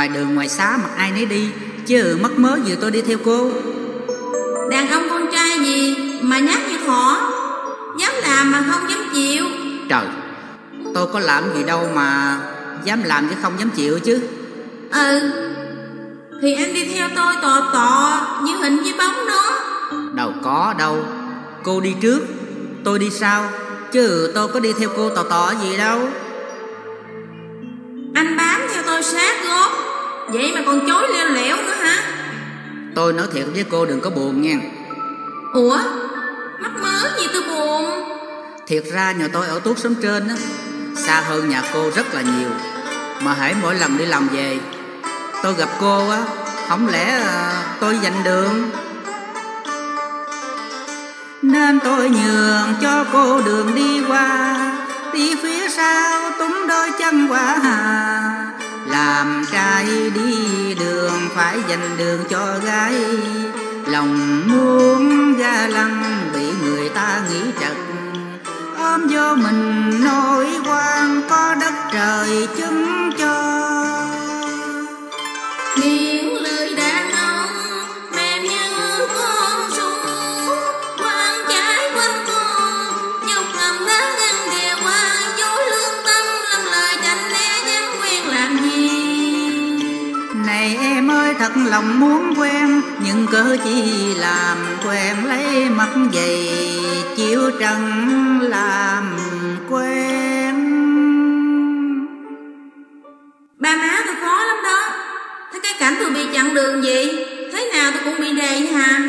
Ngoài đường ngoài xá mặt ai nấy đi Chứ mất mớ gì tôi đi theo cô. Đàn ông con trai gì mà nhát như thỏ? Dám làm mà không dám chịu. Trời Tôi có làm gì đâu mà Dám làm chứ không dám chịu chứ. Ừ Thì anh đi theo tôi tò tò Như hình với bóng đó. Đâu có đâu Cô đi trước Tôi đi sau Chứ tôi có đi theo cô tò tò gì đâu. Anh bám theo tôi sát gót Vậy mà còn chối leo lẻo nữa hả? Tôi nói thiệt với cô đừng có buồn nha. Ủa? Mắc mớ gì tôi buồn? Thiệt ra nhà tôi ở tuốt sống trên á Xa hơn nhà cô rất là nhiều. Mà hãy mỗi lần đi làm về Tôi gặp cô á Không lẽ à, tôi dành đường? Nên tôi nhường cho cô đường đi qua Đi phía sau túm đôi chân quả hà làm trai đi đường phải dành đường cho gái. Lòng muốn ga lăng bị người ta nghĩ trật ôm vô mình nỗi lòng muốn quen nhưng cớ chi làm quen lấy mặt dày chiếu trần làm quen Ba má tôi khó lắm đó. Thấy cái cảnh tôi bị chặn đường gì? Thế nào tôi cũng bị rầy hà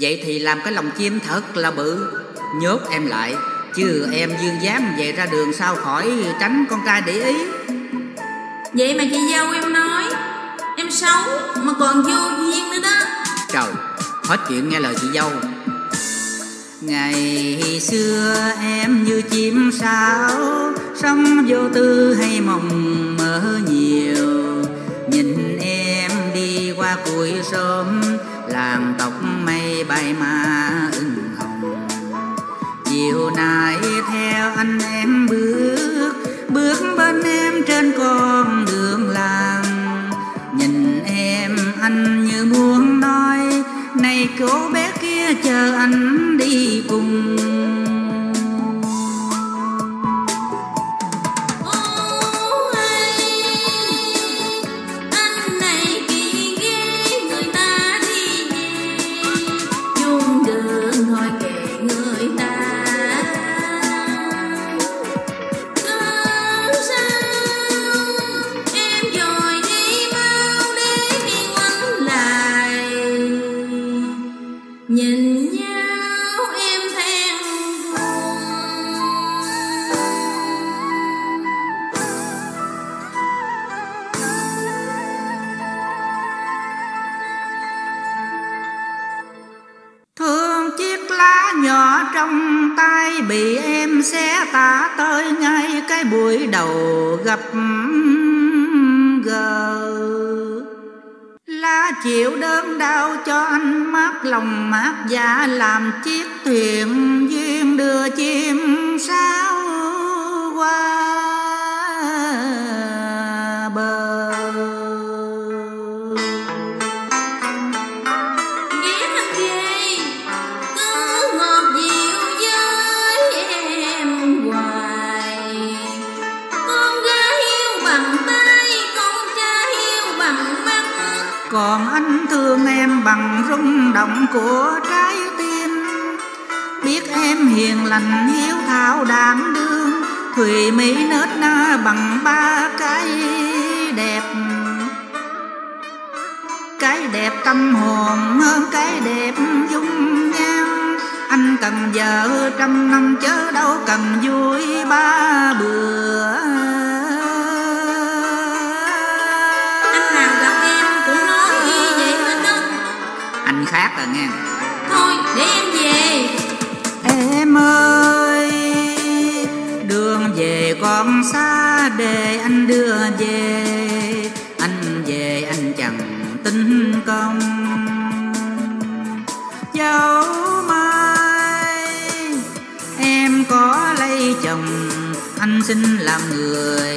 vậy thì làm cái lòng chim thật là bự. Nhốt em lại chứ em dương dám về ra đường sao khỏi tránh con trai để ý. Vậy mà chị dâu em nói Em xấu mà còn vô duyên nữa đó. Trời, hết chuyện nghe lời chị dâu. Ngày xưa em như chim sáo, Sống vô tư hay mộng mơ nhiều. Nhìn em đi qua cuối sớm Làng tóc mây bay mà ửng hồng. Chiều nay theo anh em bước Bước bên em trên con đường làng anh như muốn nói Này cô bé kia chờ anh đi cùng. Em sẽ tả tới ngay cái buổi đầu gặp gỡ Lá chịu đớn đau cho anh mát lòng mát dạ Làm chiếc thuyền duyên đưa chim sao qua. Rung động của trái tim. Biết em hiền lành, hiếu thảo, đảm đương, Thùy mỹ nết na bằng ba cái đẹp. Cái đẹp tâm hồn hơn cái đẹp dung nhan. Anh cần vợ trăm năm, chớ đâu cần vui ba bữa. Khác à nghe. Thôi để em về. Em ơi Đường về con xa để anh đưa về. Anh về anh chẳng tính công. Dẫu mai Em có lấy chồng Anh anh xin làm người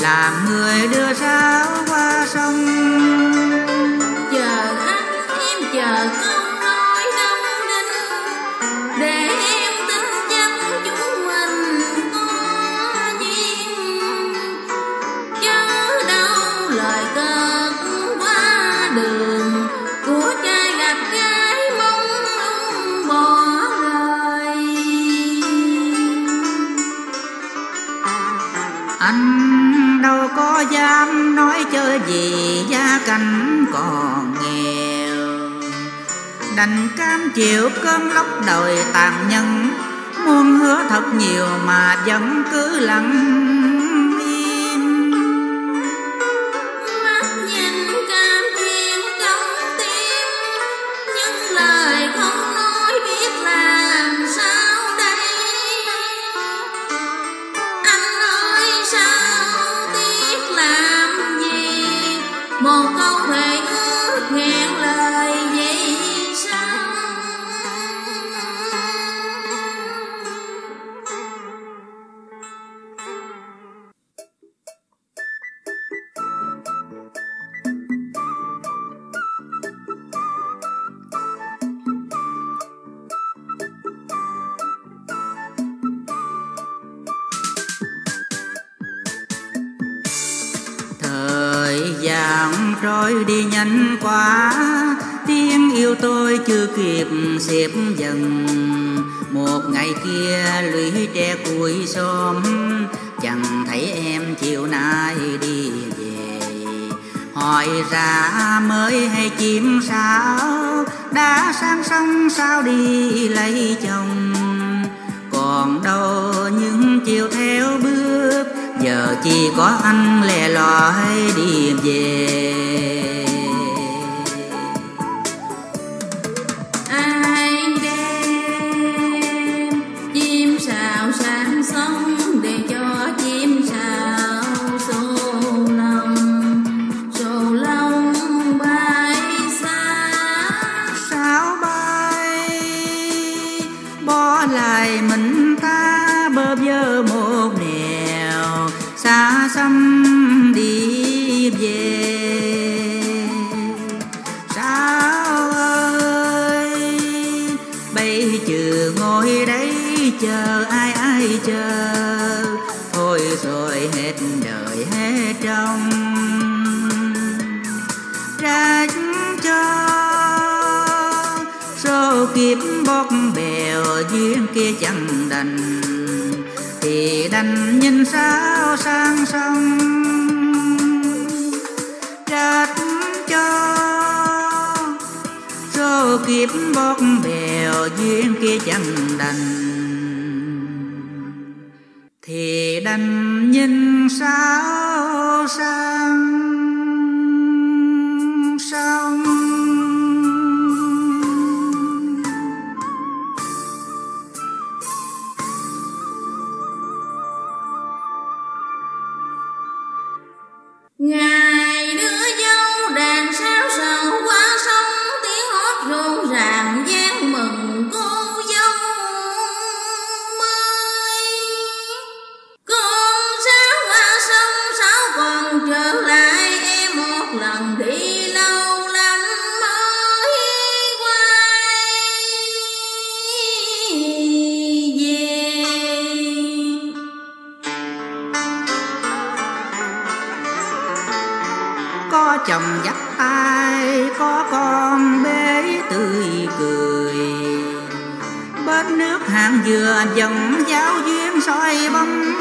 làm người đưa sao qua sông anh đâu có dám nói chơi gì gia cảnh còn nghèo. Đành cam chịu cơn lốc đời tàn nhân muốn hứa thật nhiều mà vẫn cứ lặng. Một câu thề Rồi đi nhanh quá, tiếng yêu tôi chưa kịp xếp dần. Một ngày kia lũy tre cuối xóm, chẳng thấy em chiều nay đi về. Hỏi ra mới hay chim sao đã sang sông sao đi lấy chồng. Còn đâu những chiều theo bước, giờ chỉ có anh lẻ loi đi về. Số kiếp bóp bèo duyên kia chẳng đành. Thì đành nhìn sao sang sông trách cho. Số kiếp bóp bèo duyên kia chẳng đành. Thì đành nhìn sao sang sông. Chồng dắt tay có con bế tươi cười. Bên nước hàng dừa dần giáo duyên soi bóng,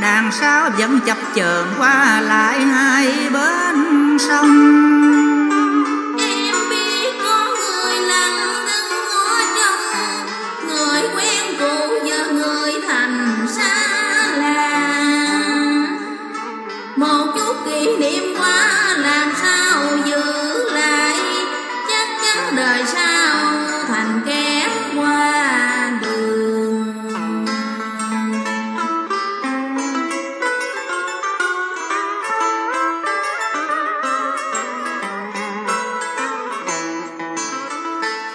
đàn sao vẫn chập chờn qua lại hai bên sông.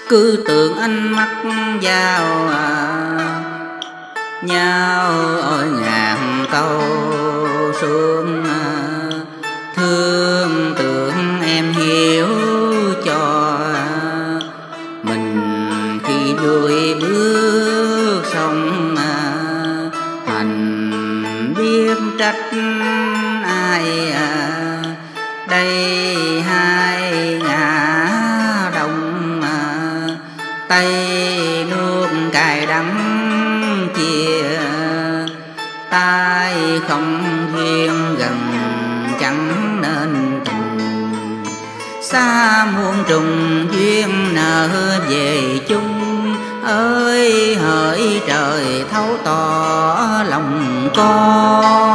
Cứ tưởng ánh mắt giao à, nhau ôi ngàn câu xuống thương tưởng em hiểu cho à. mình khi vui bước sông à. hành biết trách ai à. đây ai không duyên gần, chẳng nên tình xa muôn trùng duyên nợ về chung, ơi, hỡi trời thấu tỏ lòng con.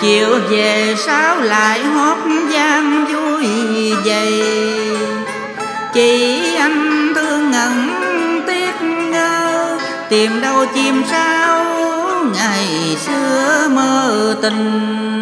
Chiều về sáo lại hót gian vui vậy chỉ anh thương ngẩn tiếc ngơ, tìm đâu chim sao, ngày xưa mơ tình.